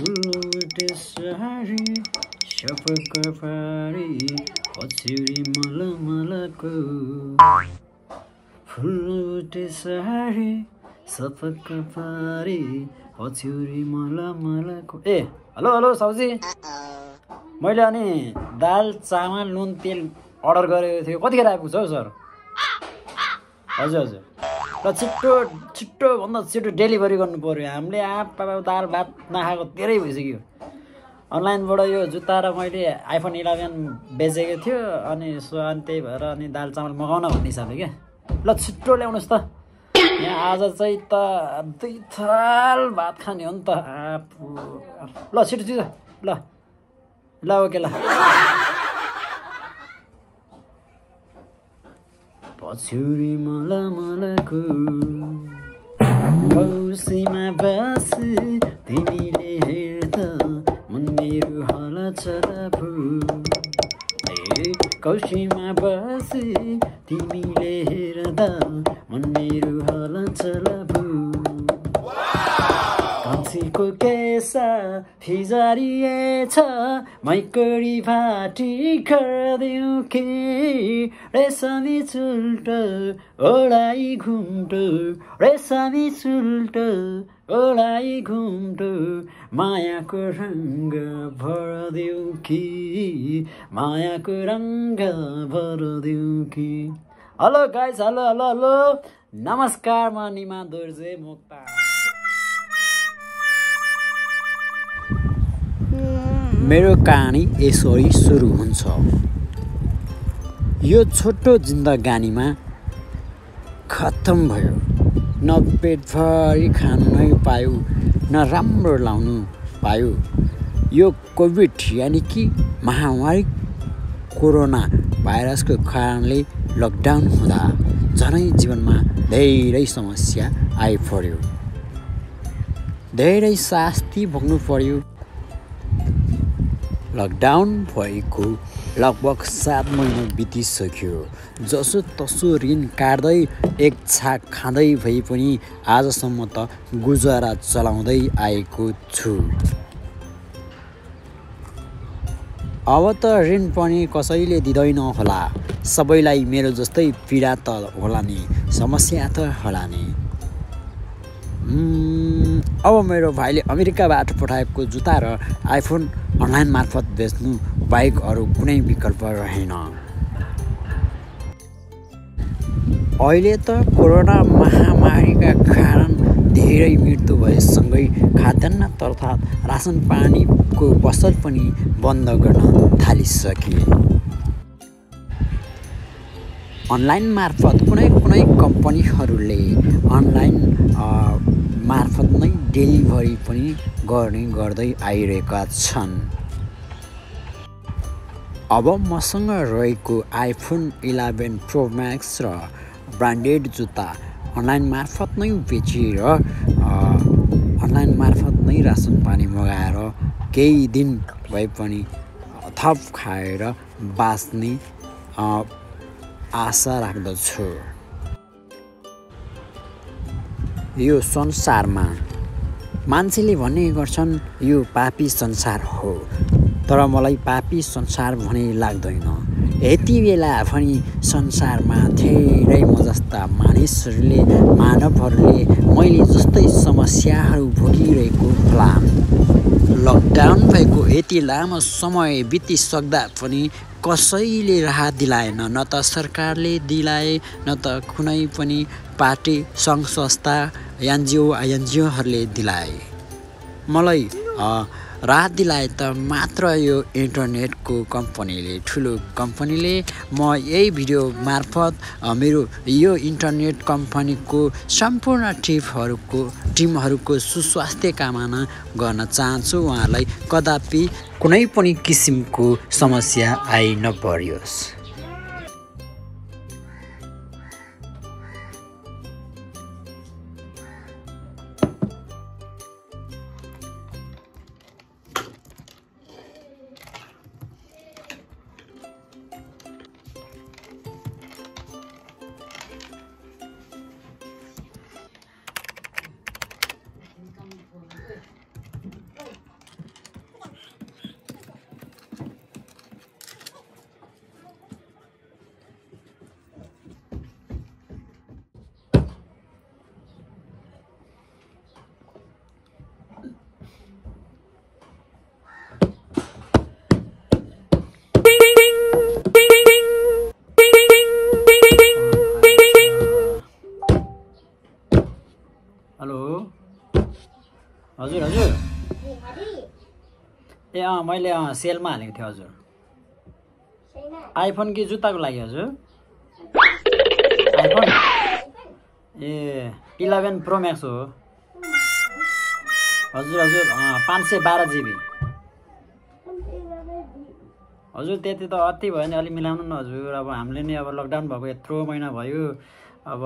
सारी सपक पारी पछ्यौरी मल मलको फुलौटे सारी सपक पारी पछ्यौरी मल मलको ए हेलो हेलो साउजी। मैले अनि दाल चामल नुन तेल अर्डर गरेको थियो कतिखेर आइपुग्छ हौ सर? हजुर हजुर। र छिट्टो छिट्टोभन्दा छिट्टो डेलिभरी पऱ्यो हामीले आप दाल भात नखाएको धेरै भइसक्यो। अनलाइनबाट यो जुत्ता र मैले आइफोन इलेभेन बेचेको थियो अनि सो अनि त्यही भएर अनि दाल चामल मगाउन भन्ने हिसाबले क्या। ल छिट्टो ल्याउनुहोस् त। यहाँ आज चाहिँ त दुई थाल भात खाने हो नि त। आफू। ल छिटो छिटो। ल। ल ओके ल। पछ्यौरी मल मलको कौसीमा बसी तिमीले हेर्दा मन मेरो हल चलाफु ए कौसीमा बसी तिमीले हेर्दा मन मेरो हल चलाफु फिजारिएछ मैकडी फाटी खर्दिउ कि रेशमी चुल्ट ओडाई घुम्टो रेशमी चुल्ट ओडाई घुम्टो मायाको रङ्ग भरदेऊ कि मायाको रङ्ग भरदेऊ कि hello guys hello hello hello नमस्कार म निमा दोर्जे मुक्ता मेरो कहानी यसरी सुरु हुन्छ। यो छोटो जिन्दगानीमा खत्तम भयो। न पेटभरि खानु नै पायो न राम्रो लाउनु पायो। यो कोभिड यानि कि महामारी कोरोना भाइरसको कारणले लकडाउन हुँदा झनै जीवनमा धेरै समस्या आइपर्यो धेरै शास्ति भोग्नु पर्यो लकडाउन भएको लगभग सात महिना बितिसक्यो। जसो तसो ऋण काट्दै एक छाक खाँदै भए पनि आजसम्म त गुजारा चलाउँदै आएको छु। अब त ऋण पनि कसैले दिँदैन होला। सबैलाई मेरो जस्तै पीडा त होला नि समस्या त होला नि। अब मेरो भाइले अमेरिकाबाट पठाएको जुत्ता र आइफोन अनलाइन मार्फत बेच्नु बाहेक अरू कुनै विकल्प रहेन। अहिले त कोरोना महामारीका कारण धेरै मृत्यु भएसँगै खाद्यान्न तथा रासन पानीको पसल पनि बन्द गर्न थालिसके। अनलाइन मार्फत कुनै कुनै कम्पनीहरूले अनलाइन मार्फत नै डेलिभरी पनि गर्ने गर्दै आइरहेका छन्। अब मसँग रहेको आइफोन इलेभेन प्रो म्याक्स र ब्रान्डेड जुत्ता अनलाइन मार्फत नै बेचेर अनलाइन मार्फत नै रासन पानी मगाएर केही दिन भए पनि थप खाएर बाँच्ने आशा राख्दछु। यो संसारमा मान्छेले भन्ने गर्छन् यो पापी संसार हो। तर मलाई पापी संसार भने लाग्दैन। यति बेला पनि संसारमा धेरै म जस्ता मानिसहरूले मानवहरूले मैले जस्तै समस्याहरू भोगिरहेको होला लकडाउन भएको यति लामो समय बितिसक्दा पनि कसैले राहत दिलाएन न त सरकारले दिलाए न त कुनै पनि पार्टी सङ्घ संस्था एनजिओ एनजिओहरूले दिलाए। मलाई राहत दिलाए त मात्र यो इन्टरनेटको कम्पनीले। ठुलो कम्पनीले म यही भिडियो मार्फत मेरो यो इन्टरनेट कम्पनीको सम्पूर्ण टिपहरूको टिमहरूको सुस्वास्थ्य कामना गर्न चाहन्छु। उहाँहरूलाई कदापि कुनै पनि किसिमको समस्या आइ नपरियोस् मैले सेलमा हालेको थिएँ हजुर। आइफोन कि जुत्ताको लागि हजुर? आइफोन? ए इलेभेन प्रो म्याक्स हो। हजुर हजुर पाँच सय बाह्र जिबी। हजुर त्यति त अति भयो नि अलिक मिलाउनु न हजुर। अब हामीले नि अब लकडाउन भएको यत्रो महिना भयो। अब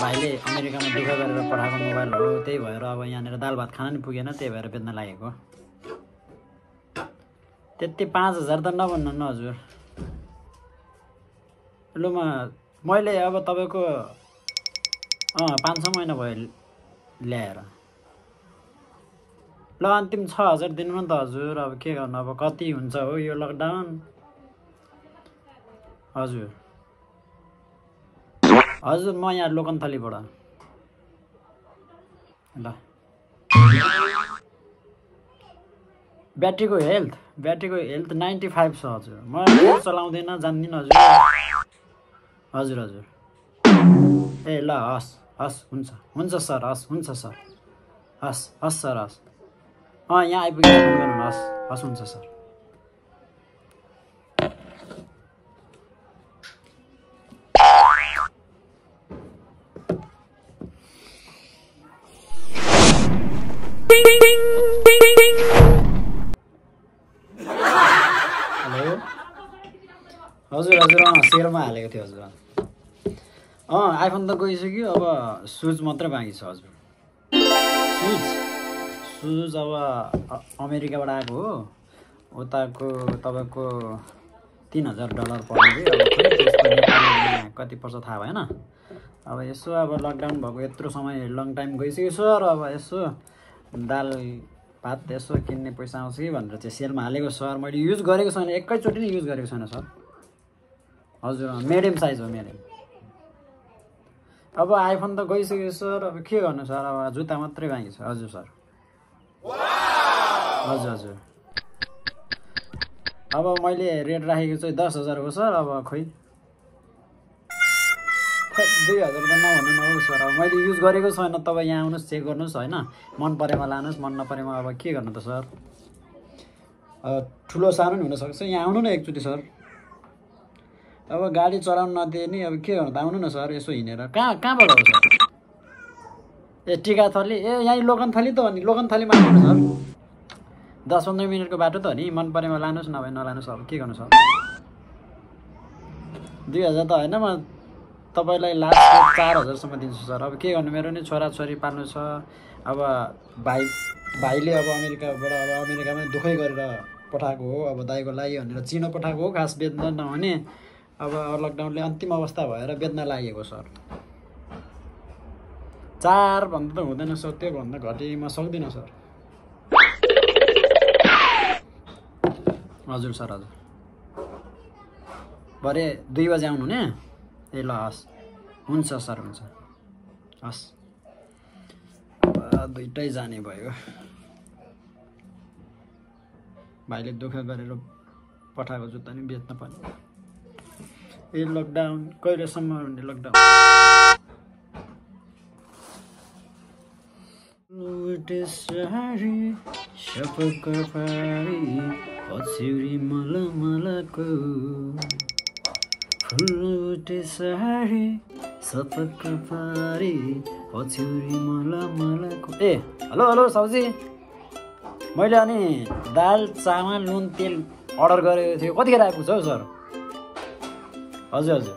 भाइले अमेरिकामा दुःख गरेर पठाएको मोबाइल हो त्यही भएर अब यहाँनिर दाल भात खान नि पुगेन त्यही भएर बेच्न लागेको। त्यति पाँच हजार त नभन्नु न हजुर। लु मैले अब तपाईँको अँ पाँच छ महिना भयो ल्याएर। ल अन्तिम छ हजार दिनु न त हजुर। अब के गर्नु अब कति हुन्छ हो यो लकडाउन हजुर। हजुर म यहाँ लोकन्थलीबाट। ल। ब्याट्रीको हेल्थ ब्याट्रीको हेल्थ नाइन्टी फाइभ छ हजुर। म चलाउँदैन जान्दिनँ हजुर। हजुर हजुर। ए ल हस् हस् हुन्छ। हुन्छ सर हस् हुन्छ सर। हस् हस् सर हस्। अँ यहाँ आइपुगेर फोन गर्नु हस् हस् हुन्छ सर। हेलो हजुर हजुर अँ सेलमा हालेको थियो हजुर अँ आइफोन त गइसक्यो अब सुज मात्रै बाँकी छ हजुर सुज सुज अब अमेरिकाबाट आएको हो उताको तपाईँको तिन हजार डलर पर्ने कति पर्छ थाहा भएन अब यसो अब लकडाउन भएको यत्रो समय लङ टाइम गइसक्यो सर अब यसो दाल भात यसो किन्ने पैसा आउँछ कि भनेर चाहिँ सेलमा हालेको सर मैले युज गरेको छैन एकैचोटि नै युज गरेको छैन सर। हजुर मिडियम साइज हो मिडियम। अब आइफोन त गइसक्यो सर अब के गर्नु सर अब जुत्ता मात्रै बाँकी छ। हजुर सर। हजुर हजुर। अब मैले रेट राखेको चाहिँ दस हजार हो सर अब खोइ। दुई हजार त नभन्नु न हौ सर अब मैले युज गरेको छैन तपाईँ यहाँ आउनुहोस् चेक गर्नुहोस् होइन? मन परेमा लानुहोस् मन नपरेमा अब के गर्नु त सर? ठुलो सानो नि हुनसक्छ। यहाँ आउनु न एकचोटि सर। अब गाडी चलाउनु नदिए नि अब के गर्नु त? आउनु न सर यसो हिँडेर। कहाँ कहाँबाट सर? ए टिकाथली ए यहीँ लोकनथली त हो नि लोकनथलीमा आउनु न सर। दस पन्ध्र मिनटको बाटो त हो नि मन परेमा लानुहोस् नभए नलानुहोस् अब के गर्नु सर? दुई हजार त होइन म तपाईँलाई लास्ट चार हजारसम्म दिन्छु सर। अब के गर्नु? मेरो नि छोराछोरी पाल्नु छ। अब भाइ भाइले अब अमेरिकाबाट अब अमेरिकामै दुःखै गरेर पठाएको हो। अब दाइको लागि भनेर चिनो पठाएको हो। घाँस बेच्न नहुने। अब लकडाउनले अन्तिम अवस्था भएर बेच्न लागेको सर। चार भन्दा त हुँदैन सर। त्योभन्दा घटी म सक्दिनँ सर। हजुर सर हजुर। भरे दुई बजे आउनु ने ए ल हस्। हुन्छ सर हुन्छ। हस्। दुइटै जाने भयो। भाइले दुःख गरेर पठाएको जुत्ता नि बेच्न पर्ने। ए लकडाउन कहिलेसम्म हुने लकडाउन सपक पारी पछ्यौरी मल मलको सारी सपक पछ्यौरी मल ए हेलो हेलो साउजी। मैले अनि दाल चामल नुन तेल अर्डर गरेको थियो कतिखेर आइपुग्छ हौ सर? हजुर हजुर।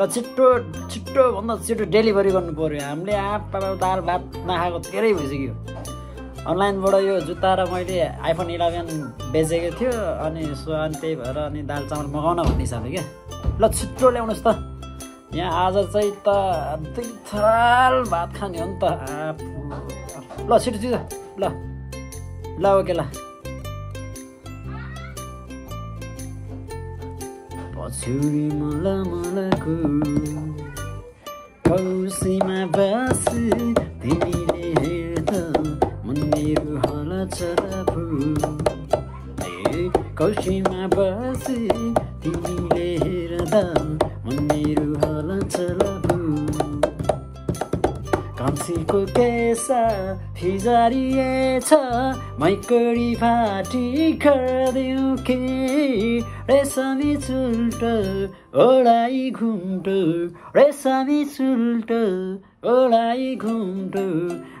ल छिट्टो छिट्टो भन्दा छिट्टो डेलिभरी गर्नु पऱ्यो हामीले आप्पा दाल भात नखाएको धेरै भइसक्यो। अनलाइनबाट यो जुत्ता र मैले आइफोन इलेभेन बेचेको थियो अनि सो अनि त्यही भएर अनि दाल चामल मगाउन भन्ने हिसाबले क्या। ल छिट्टो ल्याउनुहोस् त। यहाँ आज चाहिँ त दुई थाल भात खाने हो नि त। ल छिटो छिटो ल। ल ओके ल। पछ्यौरी मल कौसीमा बसी तिमीले हेर्दा मन मेरो हल चलाफु ए कौसीमा बसी मन मेरो हल चलाफु कान्छी सुनको केसा फिजारिएछ मैकडी फाटी खरिदिउँ कि रेशमी चुल्ट ओडाई घुम्ट रेशमी चुल्ट ओडाई घुम्ट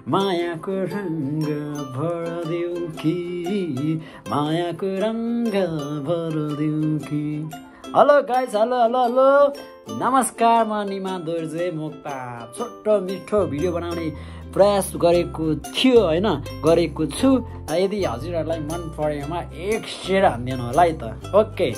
मायाको रङ्ग भरिदिउँ कि मायाको रङ्ग भरिदिउँ कि। Hello guys hello hello hello नमस्कार म निमा दोर्जे मोक्ता छोटो मिठो भिडियो बनाउने प्रयास गरेको थियो होइन? गरेको छु। यदि हजुरहरूलाई मन परेमा एक सेयर हानिदिनु होला है त। ओके।